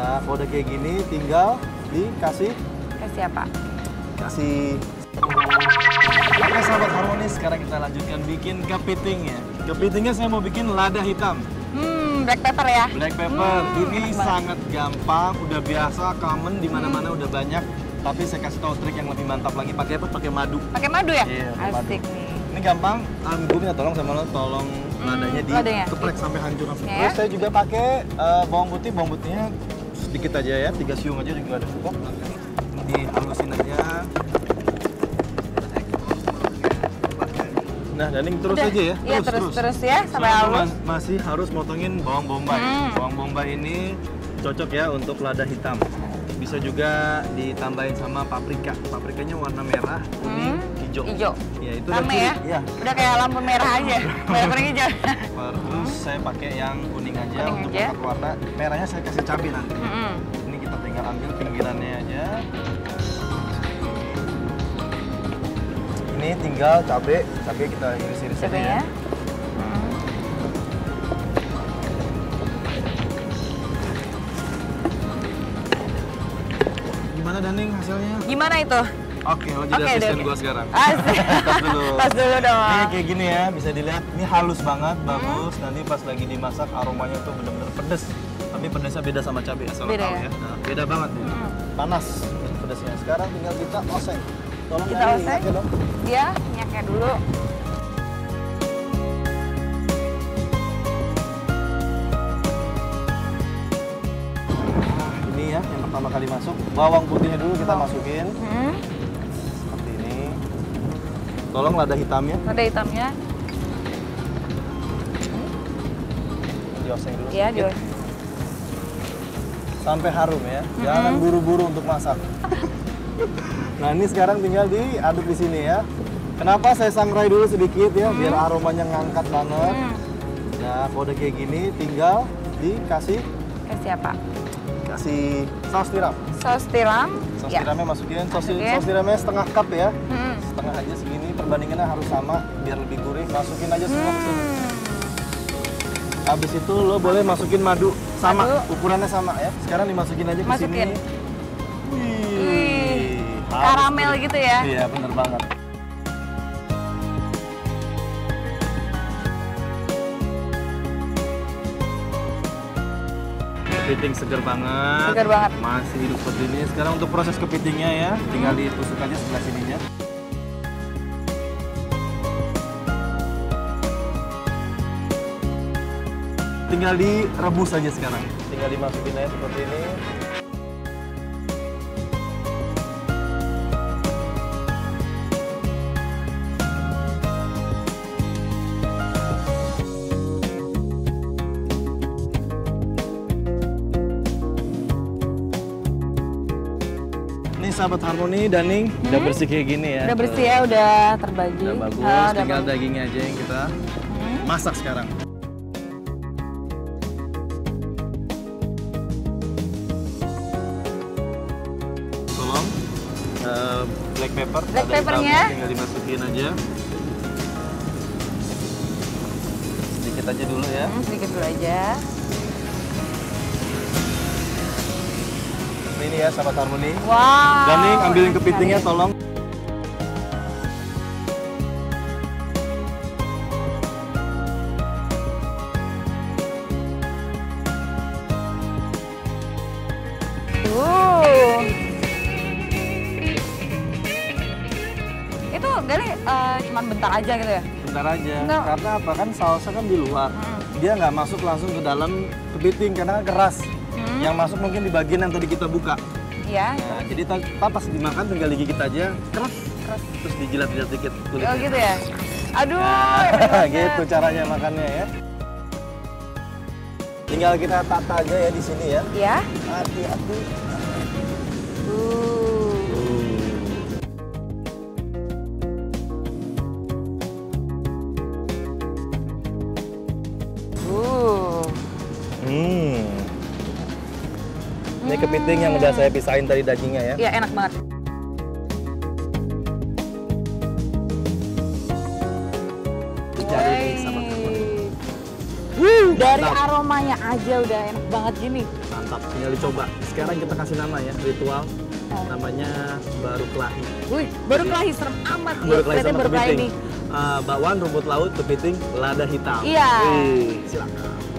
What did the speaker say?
Nah, kalau udah kayak gini tinggal dikasih Kasih apa? kasih Oke sahabat harmonis, sekarang kita lanjutkan bikin kepitingnya. Kepitingnya saya mau bikin lada hitam. Hmm, black pepper ya. Black pepper Hmm, ini banget. sangat gampang, udah biasa, common di mana-mana udah banyak. Tapi saya kasih tahu trik yang lebih mantap lagi, pakai apa? Pakai madu. Pakai madu ya? Iya, madu. Asik nih. Ini gampang, um, gue minta tolong sama lo, tolong ladanya di ladanya. keprek sampai hancur langsung. Ya. Terus saya juga pakai uh, bawang putih, bawang putihnya sedikit aja ya, tiga siung aja juga ada cukup. Dihalusin aja. Nah, daning terus Udah. aja ya. Iya, terus terus ya sampai Soalnya halus. mas- masih harus motongin bawang bombay. Hmm. Bawang bombay ini cocok ya untuk lada hitam. Bisa juga ditambahin sama paprika. Paprikanya warna merah, kuning, Hmm, hijau. hijau. Ya, itu udah Rame ciri. ya? Iya. Udah kayak lampu merah aja. Merah hijau. Terus saya pakai yang kuning aja Kuning untuk aja. dapat warna. Merahnya saya kasih cabai nanti. Mm-mm. Ini kita tinggal ambil pinggirannya aja. Ini tinggal cabai, cabai kita iris-iris aja Coba ya. Gimana itu? Oke, lo jadi Oke, asisten gua sekarang. Asik. Tas dulu. Tas dulu dong. Ini kayak gini ya, bisa dilihat. Ini halus banget, bagus. Nanti pas lagi dimasak aromanya tuh bener-bener pedes. Tapi pedesnya beda sama cabai asal Beda tahu ya? ya. Nah, beda banget nih. Hmm. Panas pedesnya. Sekarang tinggal kita oseng. Tolong Kita oseng. minyaknya dong. Dia minyaknya dulu. Pertama kali masuk. Bawang putihnya dulu kita masukin Hmm. seperti ini. Tolong lada hitamnya Lada hitamnya. dioseng dulu. Iya, sedikit. di sampai harum ya. Jangan buru-buru untuk masak. nah ini sekarang tinggal diaduk di sini ya. Kenapa saya sangrai dulu sedikit ya, biar aromanya ngangkat banget. Hmm. Nah kalau udah kayak gini, tinggal dikasih Kasih apa? Kasih saus tiram. Saus tiram. Saus Ya. tiramnya masukin. Saus, Masukin. saus tiramnya setengah cup ya. Hmm. Setengah aja segini. Perbandingannya harus sama biar lebih gurih. Masukin aja semua sini. Hmm. Habis itu lo boleh masukin madu sama, Madu. ukurannya sama ya. Sekarang dimasukin aja ke Masukin. sini. Wih, Wih, halus karamel gitu ya? Iya, bener banget. Kepiting seger banget. Seger banget. Masih hidup seperti ini. Sekarang untuk proses kepitingnya ya, tinggal Hmm. ditusuk aja sebelah sininya. Tinggal direbus aja sekarang. Tinggal dimasukin aja seperti ini. Ini sahabat harmoni, Daning, udah bersih kayak gini ya. Hmm? Udah bersih ya, udah terbagi. Udah bagus, Ah, udah tinggal bagus. dagingnya aja yang kita Hmm. masak sekarang. Tolong eh, black pepper, Black peppernya. tinggal dimasukin aja. Sedikit aja dulu ya. Hmm, sedikit dulu aja. Seperti ini ya sahabat harmoni. Wow. Daning ambilin enak kepitingnya tolong. Itu Gali eh, cuman bentar aja gitu ya? Bentar aja. Enggak. Karena apa kan sausnya kan di luar. Hmm. Dia nggak masuk langsung ke dalam kepiting karena kan keras. Hmm. Yang masuk mungkin di bagian yang tadi kita buka. Iya. Nah, jadi ta- ta- pas dimakan tinggal digigit aja, keras, Terus. terus dijilat-jilat dikit kulitnya. Oh gitu ya? Aduh, Nah, gitu caranya makannya ya. Tinggal kita tata aja ya di sini ya. Ya. Hati-hati. Ini kepiting yang udah saya pisahin tadi dagingnya ya. Iya, enak banget. Sama. Wuh, Dari Mantap. aromanya aja udah enak banget gini. Mantap, tinggal dicoba. Sekarang kita kasih nama ya, ritual. Oh. Namanya baru kelahi. Wih, baru kelahi serem amat. Baru kelahi sama baru kepiting. Eh, bakwan, rumput laut, kepiting, lada hitam. Iya. Wih, silakan.